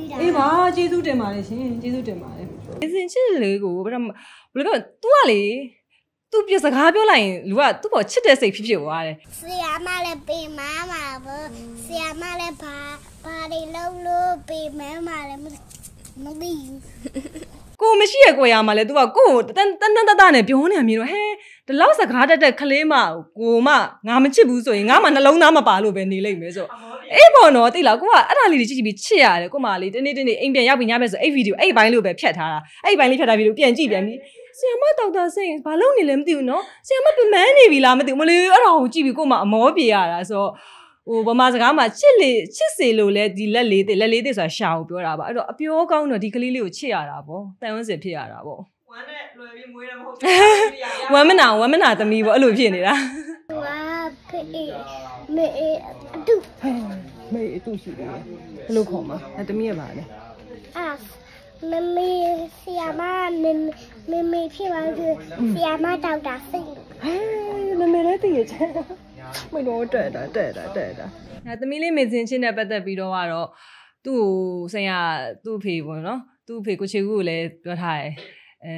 ပြီးတာ အေးပါကျေးဇူးတင်ပါတယ်ရှင်ကျေးဇူးတင်ပါတယ်အစင်ချစ်လေးကိုဘယ်တော့မှဘယ်လိုပြော तू ကလေ तू ပြစကားပြောလိုက်ရင်လူကသူ့ပေါ်ချစ်တဲ့စိတ်ဖြစ်ဖြစ်သွားတယ် ဆရာမလည်းပြင်မမှာပေါ့ဆရာမလည်းဘာဘာတွေလုပ်လို့ပြင်မမှာလည်းမမသိဘူး ကိုမရှိရကိုရမှာလဲ तू ကကိုကိုတန်တန်တန်တတနဲ့ပြောနေမြင်တော့ဟဲ ဒီလောက်စကားတတ်တဲ့ကလေးမကိုမငါမချစ်ဘူးဆိုရင်ငါမှနှလုံးသားမပါလို့ပဲနေလိမ့်မယ်ဆိုအေးပေါ့နော်တိလားကိုကအဲ့ဒါလေးတွေကြည့်ကြည့်ပြီးချစ်ရတယ်ကိုမလေးတနေ့တနေ့အိမ်ပြန်ရောက်ပြီးညဘက်ဆိုအဲ့ဗီဒီယိုအဲ့ဘိုင်းလို့ပဲဖြတ်ထားတာအဲ့ဘိုင်းလေးဖြတ်ထားပြီးလို့ပြန်ကြည့်ပြန်ပြီးဆီယမဒေါက်တာစိန်ဘာလုပ်နေလဲမသိဘူးနော်ဆီယမပြမန်းနေပြီလားမသိဘူးမလေးအဲ့ဒါကိုကြည့်ပြီးကိုမအမောပြေရတာဆိုတော့ဟိုဗမာစကားမှာချစ်လေချစ်စေလို့လဲဒီလက်လေးတွေလက်လေးတွေဆိုတာရှာကိုပြောတာပါအဲ့တော့အပြောကောင်းတော့ဒီကလေးလေးကိုချစ်ရတာပေါ့တန်ဝန်းစင်ဖြစ်ရတာပေါ့ ဝမ်းနဲ့လွယ်ပြီးမွေးတယ်မဟုတ်ဝမ်းမနာဝမ်းမနာသမီးပေါ့အဲ့လိုဖြစ်နေတာသူကဖေးမေအတူမေအတူရှိတယ်ဘယ်လိုခေါ်မှာအဲသမီးရပါလေအာမမေဆရာမမေမေမေဖြစ်ပါလို့ဆရာမဒေါက်တာစိတ်ဟဲမမေလည်းတည်ရချင်မတော့တဲ့တာတဲ့တာတဲ့တာအဲသမီးလေးမေစင်ချင်းနဲ့ပတ်သက်ပြီးတော့ကတော့သူ့ကိုဆရာသူ့ဖေပေါ့နော်သူ့ဖေကိုချေကူကိုလည်းပြောထားတယ် အဲ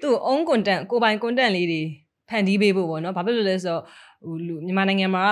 သူ့ own content ကိုပိုင် content လေးတွေဖန်တီးပေးဖို့ပေါ့နော်ဘာဖြစ်လို့လဲဆိုတော့ဟိုလူမြန်မာနိုင်ငံမှာ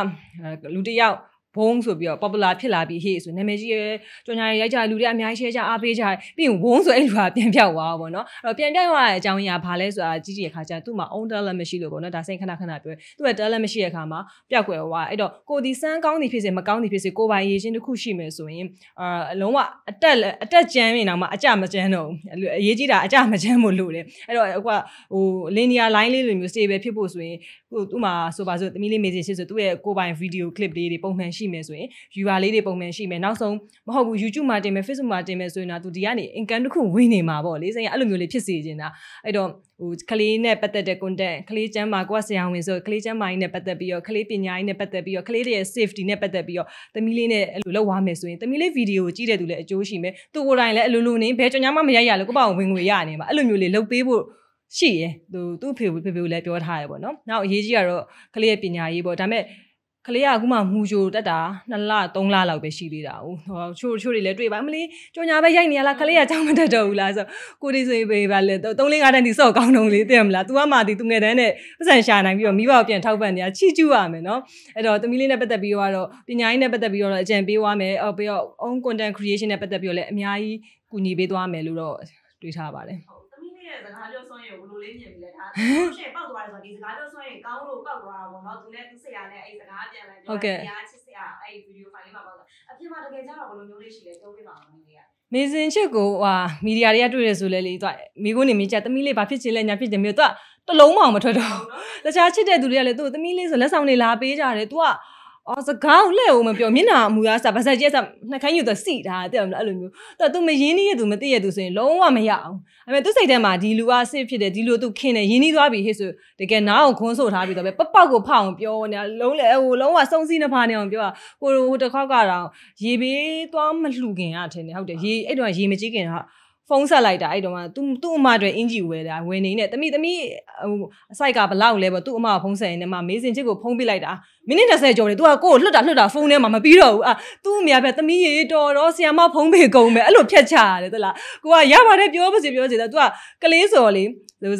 ကလူတစ်ယောက် ဘုံဆိုပြီးတော့ popular ဖြစ်လာပြီးဟေ့ဆိုနာမည်ကြီးရဲကြော်ညာရိုက်ကြလူတွေအများကြီး share ကြအားပေးကြတယ်ပြီးရင်ဝုန်းဆိုအဲ့လူကပြန်ပြောက်သွားတာပေါ့နော်အဲ့တော့ပြန်ပြောက်သွားတဲ့အကြောင်းအရာဘာလဲဆိုတာကြီးကြီးရခါကျသူ့မှာ own talent မရှိလို့ပေါ့နော်ဒါစိတ်ခဏခဏပြောသူ့ရဲ့ talent မရှိတဲ့ခါမှာပျောက်ကွယ်သွားအဲ့တော့ကိုဒီစမ်းကောင်းသည်ဖြစ်စေမကောင်းသည်ဖြစ်စေကိုပိုင်ရည်ချင်းတစ်ခုရှိမယ်ဆိုရင်အာအလုံးဝအတက်အတက်ကြမ်းနေတော့မှအကြမကြမ်းတော့ဘူးအရေးကြီးတာအကြမကြမ်းမို့လို့တယ်အဲ့တော့ဟိုကဟို linear line လေးလိုမျိုး stable ဖြစ်ဖို့ဆိုရင် ဟိုသူ့မှာဆိုပါစို့သမီးလေးမေးစီရှိဆိုသူ့ရဲ့ကိုပိုင် video clip လေးတွေပုံမှန်ရှိမယ်ဆိုရင် viewer လေးတွေပုံမှန်ရှိမယ်နောက်ဆုံးမဟုတ်ဘူး YouTube မှာတင်မယ် Facebook မှာတင်မယ်ဆိုရင်တော့သူဒီကနေ income တစ်ခုဝင်နေမှာပေါ့လေစိတ်ကအဲ့လိုမျိုးလေးဖြစ်စေချင်တာအဲ့တော့ဟိုကလေးနဲ့ပတ်သက်တဲ့ content ကလေးချမ်းမှာကိုကဆရာဝန်ဆိုကလေးချမ်းမာကြီးနဲ့ပတ်သက်ပြီးတော့ကလေးပညာရေးနဲ့ပတ်သက်ပြီးတော့ကလေးတွေရဲ့ safety နဲ့ပတ်သက်ပြီးတော့သမီးလေးနဲ့အဲ့လိုလုပ်သွားမယ်ဆိုရင်သမီးလေး video ကိုကြည့်တဲ့သူလည်းအကျိုးရှိမယ်သူကိုယ်တိုင်လည်းအလိုလိုနေဘယ်ကြောင်မှမရိုက်ရလို့ကိုပေါ့ဝင်ငွေရနေမှာအဲ့လိုမျိုးလေးလုပ်ပေးဖို့ ရှိရယ်သူသူ့ဖေဖေဖေလည်းပြောထားရပေါ့နော်နောက်အရေးကြီးကတော့ကလေးရဲ့ပညာရေးပေါ့ဒါပေမဲ့ကလေးကအခုမှမူကြိုတက်တာ2လ3လလောက်ပဲရှိသေးတာဟုတ်ဟိုချို့ချို့တွေလည်းတွေ့ပါမလေးကြောညာပဲရိုက်နေရလားကလေးကကြောင်းမတက်တော့ဘူးလားဆိုကိုဒီဆိုပေးပါလေ3 4 5တန်းဒီစော့ကောင်းတော့လေသိရမလား तू ကမှဒီသူငယ်တန်းနဲ့ပတ်စံရှာနိုင်ပြီးတော့မိဘကိုပြန်ထောက်ပံ့နေတာချီကျူးရမယ်နော်အဲ့တော့သမီးလေးနဲ့ပတ်သက်ပြီးတော့ပညာရေးနဲ့ပတ်သက်ပြီးတော့အကြံပေးသွားမယ်အော်ပြီးတော့ own content creation နဲ့ပတ်သက်ပြီးတော့လည်းအများကြီးကူညီပေးသွားမယ်လို့တော့တွေးထားပါတယ်သမီးလေး ရဲ့စကားပြောဆွမ်းရဘယ်လိုလေးမြင်ပြီလဲဒါရှေ့ပောက်သွားတယ်ဆိုတော့ဒီစကားပြောဆွမ်းရကောင်းလို့ပောက်သွားတာပေါ့နော်သူနဲ့သူဆရာနဲ့အဲ့စကားပြန်လဲပြောဆရာချစ်ဆရာအဲ့ဗီဒီယိုဖိုင်လေးမှာပောက်သွားအပြင်မှာတကယ်ကျတော့ဘယ်လိုမျိုးလေးရှိလဲတုံးပေးပါဦးမင်းလေးကမေစင်ချစ်ကိုဟာမီဒီယာတွေကတွေ့ရဆိုလဲလေသူကမိကိုနေမိချသမီးလေးဘာဖြစ်ချင်လဲညာဖြစ်ချင်မျိုးသူကတလုံးမအောင်မထွက်တော့တခြားချစ်တဲ့သူတွေကလည်းသူ့သမီးလေးဆိုလက်ဆောင်တွေလာပေးကြတယ်သူက အော်စကားကိုလှည့်အောင်မပြောမျက်နှာအမူအရစပါစက်ကျက်စနှခိုင်းယူတော့စီတာတဲ့မလားအဲ့လိုမျိုးသူကသူမရင်းနှီးရသူမသိရသူဆိုရင်လုံးဝမရအောင်အဲ့မဲ့သူစိတ်ထဲမှာဒီလူကစစ်ဖြစ်တယ်ဒီလူသူခင်းတယ်ရင်းနှီးသွားပြီဟဲ့ဆိုတကယ်နားအောင်ခွန်းဆိုထားပြီးတော့ပဲပပောက်ကိုဖောက်အောင်ပြောနေတာလုံးလေဟိုလုံးဝစုံစည်းနှဖားနေအောင်ပြောတာကိုဟိုတစ်ခေါက်ကတော့ရေဘေးသွားမလှူခင်ရထင်တယ်ဟုတ်တယ်ရေအဲ့တော့ရေမကြီးခင်ဟာဖုန်းဆက်လိုက်တာအဲ့တော့မှသူသူ့အမတွေအင်ဂျီဝဲတာဝယ်နေနဲ့တမိတမိဟိုအစိုက်ကဘလောက်လဲပေါ့သူ့အမကဖုန်းဆက်ရင်လည်းမမေးစင်ချစ်ကိုဖုန်းပြလိုက်တာ မိနစ်30ကျော်တယ် तू ကကိုကိုလှတ်တာလှတ်တာဖုန်းထဲမှာမပြီးတော့ဘူးအာသူ့အမေကပဲတမိရေတော်တော့ဆီယမဖုန်းပေကုန်မယ်အဲ့လိုဖြတ်ချရတယ်သလားကိုကရပါတယ်ပြောပါစေပြောစေတယ် तू ကကလေးစော်လေ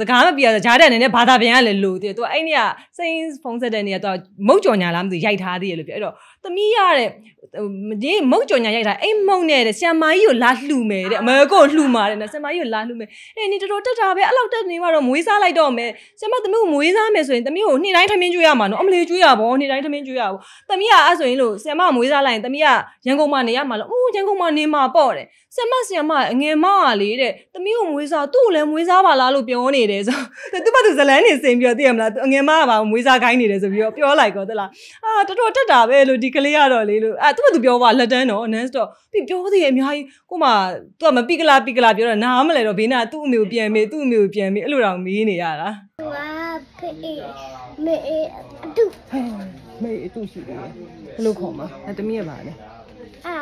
စကားမပြရဂျားတဲ့အနေနဲ့ဘာသာပြန်ရလေလို့တည်း तू အဲ့နေ့ကစိန်ဖုန်းဆက်တဲ့နေ့က तू မုတ်ကြော်ညာလားမသိရိုက်ထားသေးရလို့ပြောအဲ့တော့တမိရတဲ့ဒီမုတ်ကြော်ညာရိုက်တာအိမ်မုံနဲ့တဲ့ဆီယမကြီးကိုလာလှူမယ်တဲ့အမေကိုလှူမာတယ်နော်ဆီယမကြီးကိုလာလှူမယ်အေးနေတော်တော်တက်တာပဲအဲ့လောက်တက်နေမှတော့မွေးစားလိုက်တော့မယ်ဆီယမသမီးကိုမွေးစားမယ်ဆိုရင်သမီးကိုနေ့တိုင်းထမင်းကျွေးရမှာနော်အမလေးကျွေးရပါဘောနေ့ တိုင်းထမင်းကျွေးရပါဘောသမီးကအဲ့ဆိုရင်လို့ဆီယမမွေးစားလိုက်ရင်သမီးကရန်ကုန်မှာနေရမှာလို့အိုးရန်ကုန်မှာနေမှာပေါ့တဲ့ဆီယမဆီယမအငယ်မကလေတဲ့သမီးကိုမွေးစားသူ့ကိုလည်းမွေးစားပါလားလို့ပြောနေတယ်ဆိုသူ့ဘသူဇလန်းနေစင်ပြီးတော့သိရမလားအငယ်မကပါမွေးစားခိုင်းနေတယ်ဆိုပြီးတော့ပြောလိုက်ကောသလားအာတော်တော်တက်တာပဲလို့ဒီကလေးကတော့လေလို့အဲသူ့ဘသူပြောပါလက်တန်းတော့ nest တော့ပြီးပြောသေးတယ်အများကြီးကိုမသူကမပိကလာပိကလာပြောတော့နားမလဲတော့ဘေးနာသူ့အမေကိုပြန်မေးသူ့အမေကိုပြန်မေးအဲ့လိုတော့မေးနေရတာသူကဖေးမေအတူ မေးအတူရှိတယ်ဘယ်လိုခေါ်မှာအဲတမီးရပါလေအာ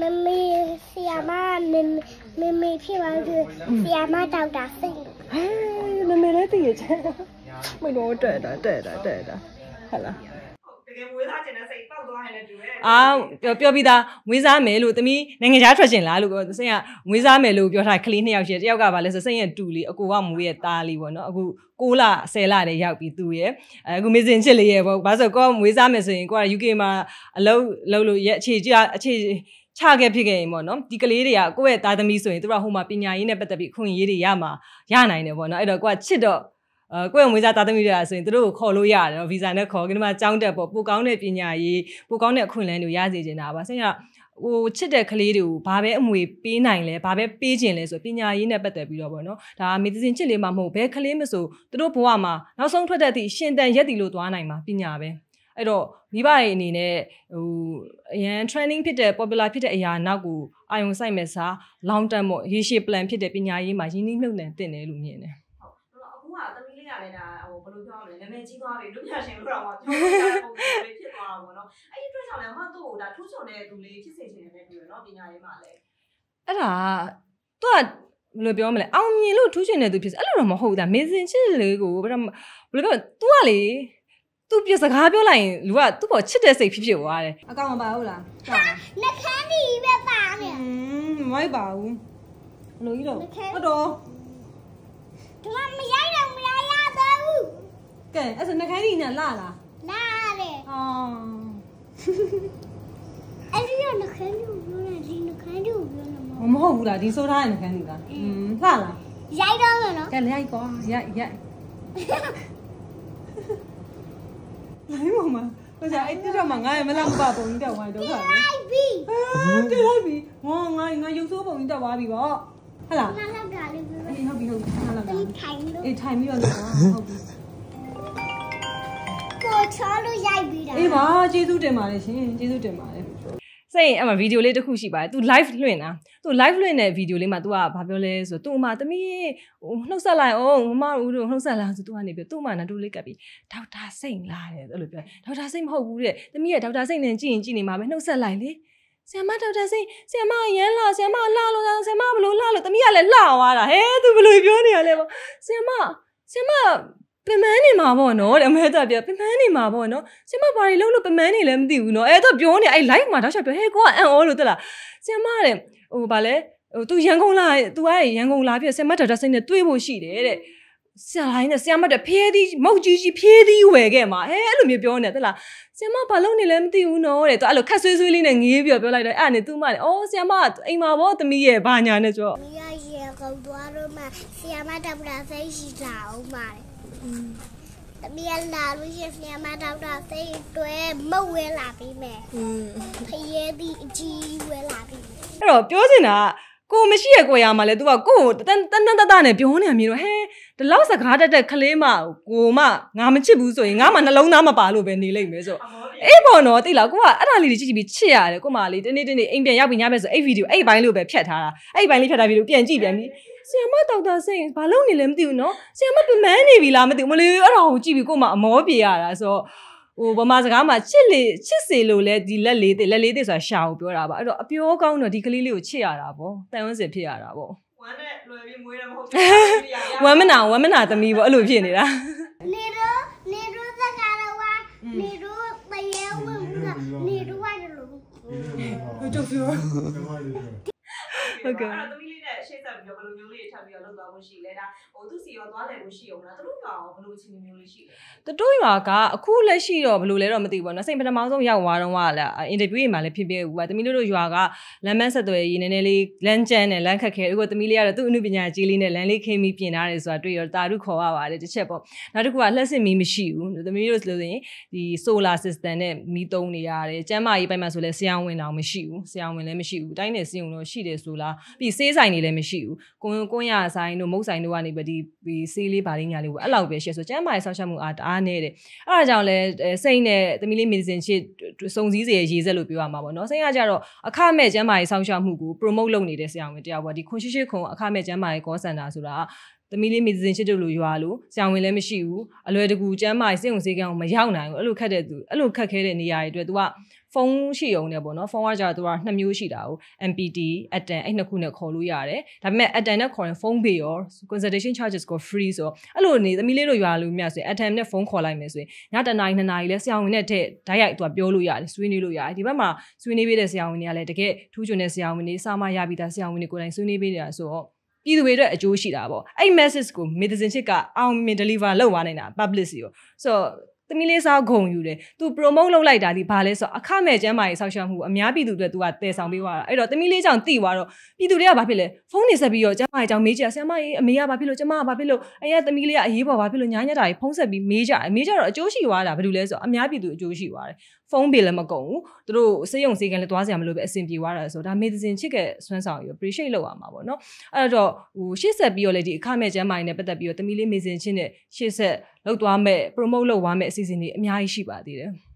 မမေဆရာမမေမေမေဖြစ်ပါလို့ဆရာမဒေါက်တာစိတ်ဟဲမမေလည်းတည်ရချင်မတော့တဲ့တာတဲ့တာတဲ့တာဟုတ်လား အာပြောပြောပြီးသားမွေးစားမယ်လို့တမီးနိုင်ငံခြားထွက်ချင်လားလို့ပြောစိတ်ကမွေးစားမယ်လို့ပြောထားကလေးနှစ်ယောက်ရှိတယ်တယောက်ကဗာလဲဆိုစိတ်ရဲ့တူလေးအကိုကမွေးရဲ့သားလေးပေါ့နော်အခု6လ10လတည်းရောက်ပြီသူရဲ့အခုမေစင်ချစ်လေးရဲ့ပေါ့ဘာလို့ဆိုကိုကမွေးစားမယ်ဆိုရင်ကိုက UK မှာအလုပ်လုပ်လို့ရဲ့အခြေကြအခြေချခဲ့ဖြစ်ခဲ့ရင်ပေါ့နော်ဒီကလေးတွေကကိုယ့်ရဲ့သားသမီးဆိုရင်သူတို့ကဟိုမှာပညာရေးနဲ့ပတ်သက်ပြီးအခွင့်အရေးတွေရမှာရနိုင်တယ်ပေါ့နော်အဲ့တော့ကိုကချစ်တော့ အဲကိုယ့်ရဲ့မွေးစားသားသမီးတွေကဆိုရင်သူတို့ကိုခေါ်လို့ရတယ်နော်ဗီဇာနဲ့ခေါ်ခင်ဗျာကျောင်းတက်ပေါ့ပိုကောင်းတဲ့ပညာရေးပိုကောင်းတဲ့အခွင့်အလမ်းတွေရစေချင်တာပါဆင်ကဟိုချစ်တဲ့ကလေးတွေကိုဘာပဲအမွေပေးနိုင်လဲဘာပဲပေးခြင်းလဲဆိုပညာရေးနဲ့ပတ်သက်ပြီးတော့ပေါ့နော်ဒါမေသစင်ချစ်လေးမှမဟုတ်ဘဲကလေးမဆိုသူတို့ဘဝမှာနောက်ဆုံးထွက်တဲ့အသည့်ရှင်တန်ရက်တီလို့သွားနိုင်မှာပညာပဲအဲ့တော့မိဘတွေအနေနဲ့ဟိုအရန် training ဖြစ်တဲ့ popular ဖြစ်တဲ့အရာနောက်ကိုအာယုံစိုက်မဲ့စား long term ပေါ့ရေရှည် plan ဖြစ်တဲ့ပညာရေးမှာရင်းနှီးမြှုပ်နှံတင်တယ်လို့မြင်တယ်ဟုတ်အခုကသမီး လေးကလည်းဒါဟိုဘယ်လိုပြောရမလဲနာမည်ကြီးသွားပြီလူပြရှင်လို့တော့ပြောလို့ရတဲ့ပုံစံလေးဖြစ်သွားတာပေါ့နော်အဲ့ဒီအတွက်ကြောင့်လည်းမသူ့ကိုဒါထူးချွန်တဲ့သူလေးဖြစ်စေချင်တယ်ပြောနော်ပညာရေးမှာလည်း အဲ့ဒါသူကဘယ်လိုပြောမလဲအောင်မြင်လို့ထူးချင်တဲ့သူဖြစ်စအဲ့လိုတော့မဟုတ်ဘူးဒါမေစင်ချစ်လေးကိုဘယ်လိုဘယ်လိုပြော तू ကလေသူပြစကားပြောလိုက်ရင်လူကသူ့ပေါ်ချစ်တဲ့စိတ်ဖြစ်ဖြစ်သွားတယ်အကောင်မပါဘူးလားကြောက် နှခမ်းဒီပဲပါနေ อืมမမိုက်ပါဘူးဘလို့ကြီးတော့ နှခမ်း ဟုတ်တော့ ဒီမှာမရိုက်တော့မရရတော့ဘူး ကဲအဲ့ဆိုနှခိုင်းကြီးညာလာလားလာတယ်အော်အဲ့ဒီကနှခမ်းဒီကိုပြောနေဒီနှခမ်းဒီကိုပြောနေမှာမဟုတ်ဘူးလားဒီဆိုထားတဲ့နှခိုင်းကြီးလားอืมလှလားရိုက်တော့မယ်နော်ကဲလိုက်ကွာရိုက်ရိုက်လိုက်မမဟိုကြအဲ့တိတော့မငါရမလားမပါပုံကြီးတော့ဝိုင်းတော့ခါလေရိုက်ပြီအာတိလိုက်ပြီငါငါငါရုပ်ဆိုးပုံကြီးတက်သွားပြီပေါ့ဟုတ်လားငါလောက်တာလေးပြောအေးဟုတ်ပြီဟုတ်ပြီငါလောက်တာဒီထိုင်လို့အေးထိုင်ပြီးတော့လို့ဟုတ်ပြီကို ချောလို့ရိုက်ပြီးတာ အေးပါကျေးဇူးတင်ပါတယ်ရှင်ကျေးဇူးတင်ပါတယ်စိတ်အဲ့မှာဗီဒီယိုလေးတစ်ခုရှိပါတယ် तू live လွှင့်တာ तू live လွှင့်တဲ့ဗီဒီယိုလေးမှာ तू ကဘာပြောလဲဆို तू အမသမီးဟိုနှုတ်ဆက်လိုက်အောင်မမတို့တို့နှုတ်ဆက်လာဆို तू ကနေပြီး तू မနာတူလေးကပ်ပြီးဒေါက်တာစိတ်လားတဲ့အဲ့လိုပြောဒေါက်တာစိတ်မဟုတ်ဘူးတဲ့သမီးရဲ့ဒေါက်တာစိတ်နဲ့ကြည့်ရင်ကြည့်နေမှာပဲနှုတ်ဆက်လိုက်လေဆရာမဒေါက်တာစိတ်ဆရာမအရန်လာဆရာမလှလို့ဆရာမဘလို့လှလို့သမီးကလည်းလှသွားတာဟဲ तू ဘလို့ပြောနေရလဲပေါ့ဆရာမဆရာမ ပင်မန်းနေမှာပေါ့နော်တဲ့အမဲသားပြပင်မန်းနေမှာပေါ့နော်ကျမဘာတွေလုံးလို့ပင်မန်းနေလဲမသိဘူးနော်အဲ့တော့ပြောနေအဲ့ live မှာတော့ချက်ပြောဟဲ့ကိုကအန်အောလို့တက်လာကျမတဲ့ဟိုဗာလဲဟို तू ရန်ကုန်လာ तू ကရန်ကုန်လာပြဆရာမဒေါက်တာစိတ်နဲ့တွေ့ဖို့ရှိတယ်တဲ့ဆရာလိုင်းနဲ့ဆရာမတဖေးသည်မုတ်ကြီးကြီးဖေးသည်ဝယ်ခဲ့မှာဟဲအဲ့လိုမျိုးပြောနေတယ်လားဆရာမဘာလုပ်နေလဲမသိဘူးနော်တဲ့သူအဲ့လိုခက်ဆွေးဆွေးလေးနဲ့ငေးပြောပြောလိုက်တော့အဲ့နဲ့သူ့မနဲ့အော်ဆရာမအိမ်မှာဗောသမီးရဲ့ဘာညာနဲ့ကြောသမီးရဲ့ရေကုန်သွားတော့မှဆရာမတပ်လာစိတ်ရှိတာအောင်ပါတယ် တမီးလာလို့ရှိရင်ဆီယမတပ်ပလာစိတ်တွဲမုတ်ဝဲလာပြီးမယ်ဖရဲသည့်အကြီးဝဲလာပြီးမယ်အဲ့တော့ပြောချင်တာကကိုမရှိရကိုရမှာလဲ तू ကကိုကိုတန်တန်တန်တနဲ့ပြောနေမြင်တော့ဟဲဒီလောက်စကားတက်တဲ့ကလေးမကိုမငါမချစ်ဘူးဆိုရင်ငါမှနှလုံးသားမပါလို့ပဲနေလိမ့်မယ်ဆို အမောပြေအေးပေါ့နော်တိလားကိုကအဲ့ဒါလေးတွေကြည့်ကြည့်ပြီးချစ်ရတယ်ကိုမလေးတနေ့တနေ့အိမ်ပြန်ရောက်ပြီးညဘက်ဆိုအဲ့ဗီဒီယိုအဲ့ဘိုင်းလေးကိုပဲဖြတ်ထားတာအဲ့ဘိုင်းလေးဖြတ်ထားပြီးတော့ပြန်ကြည့်ပြန်ပြီးဆီယမဒေါက်တာစိန်ဘာလုပ်နေလဲမသိဘူးနော်ဆီယမပမန်းနေပြီလားမသိဘူးမလေးအဲ့ဒါကိုကြည့်ပြီးကိုမအမောပြေရတာဆိုတော့ဟိုဗမာစကားမှာချစ်လေချစ်စေလို့လဲဒီလက်လေးတွေလက်လေးတွေဆိုတာရှာကိုပြောတာပါအဲ့တော့အပြောကောင်းတော့ဒီကလေးလေးကိုချစ်ရတာပေါ့တန်ဝန်းစင်ဖြစ်ရတာပေါ့ဝမ်းနဲ့လွယ်ပြီးမွေးတယ်မဟုတ်ဝမ်းမနာဝမ်းမနာသမီးပေါ့အဲ့လိုဖြစ်နေတာနေတော့နေတော့သက္ကာရဝါနေတော့တရေဝင်ဘူးလား နေတော့ဝါတယ်လို့ ဟုတ်တော့ပြောဟုတ်ကဲ့အဲ့သမီးလေး နဲ့ရှေ့ဆက်ပြီးတော့ဘယ်လိုမျိုးလေးထပ်ပြီးတော့လုပ်သွားဖို့ရှိလဲဒါဟိုသူစီရောသွားတယ်ကိုရှိအောင်လားသူတို့ကရောဘယ်လိုအခြေအနေမျိုးလေးရှိလဲတတိုးရွာကအခုလက်ရှိတော့ဘယ်လိုလဲတော့မသိဘူးပေါ့နော်စိတ်ပထမဆုံးရောက်သွားတော့ကလည်းအင်တာဗျူးတွေမှာလည်းဖြစ်ဖြစ်ဘူးပါတမီးတို့ရွာကလမ်းမဆက်သွယ်ရေးနည်းနည်းလေးလမ်းကျန်းနဲ့လမ်းခက်ခဲအခုတမီးလေးကတော့သူ့အမှုပညာကြီးလေးနဲ့လမ်းလေးခင်းပြီးပြင်ထားတယ်ဆိုတာတွေ့ရတာတို့ခေါ်ရပါတယ်တစ်ချက်ပေါ့နောက်တစ်ခုကလှက်စစ်မီးမရှိဘူးတမီးတို့ဆိုရင်ဒီ solar system နဲ့မီးသုံးနေရတယ်ကျန်းမာရေးပိုင်းမှာဆိုလည်းဆရာဝန်တောင်မရှိဘူးဆရာဝန်လည်းမရှိဘူးတိုင်းနယ်စီုံတော့ရှိတယ်ဆိုလားပြီးဆေးဆိုင်တွေလည်းမရှိဘူးကိုကွန်းရဆိုင်တို့မုတ်ဆိုင်တို့ကနေပြီးဒီဆေးလေးပါလေးညာလေးကိုအဲ့လောက်ပဲရှိဆိုကျန်းမာရေးဆောက်ရှောက်မှုအားတအားနေတယ်အဲ့ဒါကြောင့်လဲစိတ်နဲ့သမီးလေး medicine ချစ်စုံစည်းစေရေးဆက်လို့ပြောရမှာပေါ့နော်စိတ်ကကြတော့အခမဲ့ကျန်းမာရေးစောင့်ရှောက်မှုကို promote လုပ်နေတဲ့ဆရာဝန်တရားပေါ့ဒီခွန်ရှိရှိခွန်အခမဲ့ကျန်းမာရေး call center ဆိုတာသမီးလေး medicine ချစ်တို့လိုရွာလို့ဆရာဝန်လည်းမရှိဘူးအလွယ်တကူကျန်းမာရေးစိတ်ဝင်စေကံကိုမရောက်နိုင်ဘူးအဲ့လိုခက်တဲ့သူအဲ့လိုခက်ခဲတဲ့နေရာတွေအတွက် तू က ဖုန်းရှိအောင်ねပေါ့နော်ဖုန်းကကြာသူကနှစ်မျိုးရှိတာကို MPT Atten အဲ့နှစ်ခုနဲ့ခေါ်လို့ရတယ်ဒါပေမဲ့ Atten နဲ့ခေါ်ရင်ဖုန်းဘေးရော consultation charges ကို free ဆိုတော့အဲ့လိုနေသမီးလေးတို့ရွာလို့မြတ်ဆိုရင် Atten နဲ့ဖုန်းခေါ်လိုက်မယ်ဆိုရင်ညတနားရီနှစ်နာရီလဲဆရာဝန်နဲ့တဲ့ဓာတ်ရိုက်သူကပြောလို့ရတယ်ဆွေးနွေးလို့ရတယ်ဒီဘက်မှာဆွေးနွေးပေးတဲ့ဆရာဝန်တွေကလည်းတကယ်ထူးချွန်တဲ့ဆရာဝန်တွေစာမရပြီးသားဆရာဝန်တွေကိုယ်တိုင်ဆွေးနွေးပေးနေတာဆိုတော့ပြည်သူတွေအတွက်အကျိုးရှိတာပေါ့အဲ့ message ကို medicine ချစ်ကအောင်မြင် deliver လုပ်သွားနိုင်တာ public စီကိုဆိုတော့ သမီးလေးစားဂုံယူတယ်။ तू promote လုပ်လိုက်တာဒီဘာလဲဆိုအခမဲ့ကျမ်းမာရေးဆောက်ရှောက်မှုအများပြည်သူတွေ तू ကတည်ဆောင်ပေးသွားတာ။အဲ့တော့သမီးလေးကြောင့်တိသွားတော့ပြည်သူတွေကဘာဖြစ်လဲဖုန်းနေဆက်ပြီးတော့ကျမ်းမာရေးကြောင့်မေးကြဆရာမကြီးအမေကဘာဖြစ်လို့ကျမကဘာဖြစ်လို့အဲ့ရသမီးလေးကအရေးပေါ်ဘာဖြစ်လို့ညာညက်တာကြီးဖုန်းဆက်ပြီးမေးကြတယ်။မေးကြတော့အကျိုးရှိသွားတာဘာလို့လဲဆိုတော့အများပြည်သူအကျိုးရှိသွားတယ်။ဖုန်းပေးလည်းမကုန်ဘူး။သူတို့စေယုံစေကန်လည်းသွားစရာမလိုပဲအဆင်ပြေသွားတာဆိုတော့ဒါ medicine ချစ်ကစွမ်းဆောင်ရ appreciate လုပ်ရမှာပေါ့နော်။အဲ့တော့ဟိုရှေ့ဆက်ပြီးတော့လေဒီအခမဲ့ကျမ်းမာရေးနဲ့ပတ်သက်ပြီးတော့သမီးလေး medicine ချင်းနဲ့ရှေ့ဆက် လောက်သွားမဲ့ promote လုပ်သွားမဲ့အစီအစဉ်တွေအများကြီးရှိပါသေးတယ်။